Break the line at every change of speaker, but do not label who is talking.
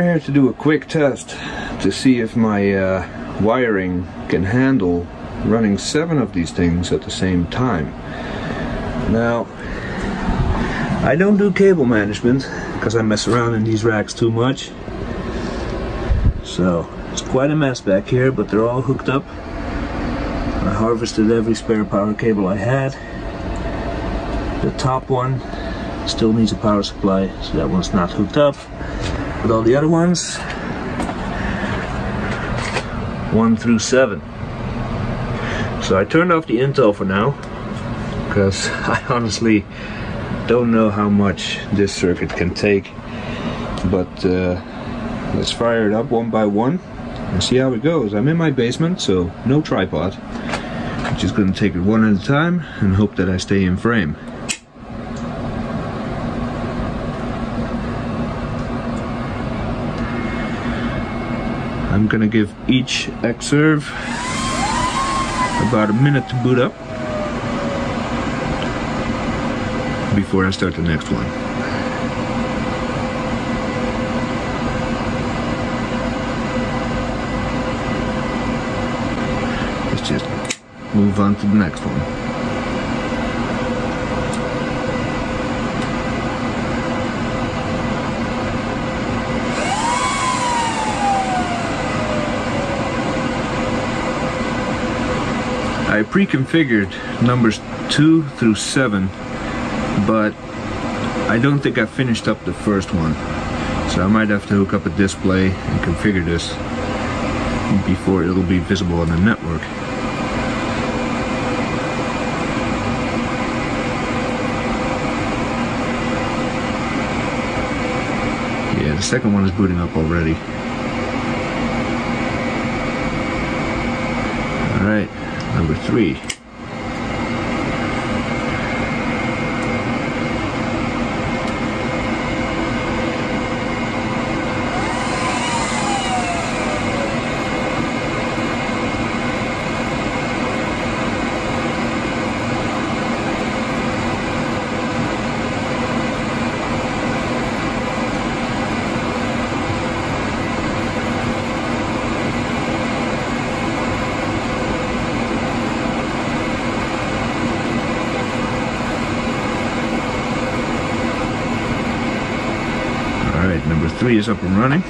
like to do a quick test to see if my uh, wiring can handle running seven of these things at the same time. Now, I don't do cable management because I mess around in these racks too much. So, it's quite a mess back here, but they're all hooked up. I harvested every spare power cable I had. The top one still needs a power supply, so that one's not hooked up. But all the other ones, one through seven. So I turned off the Intel for now, because I honestly don't know how much this circuit can take. But uh, let's fire it up one by one and see how it goes. I'm in my basement, so no tripod. I'm just gonna take it one at a time and hope that I stay in frame. I'm gonna give each Xserve about a minute to boot up before I start the next one. Let's just move on to the next one. I pre-configured numbers 2 through 7 but I don't think I finished up the first one so I might have to hook up a display and configure this before it'll be visible on the network. Yeah, the second one is booting up already. Alright, number three. Number three is up and running.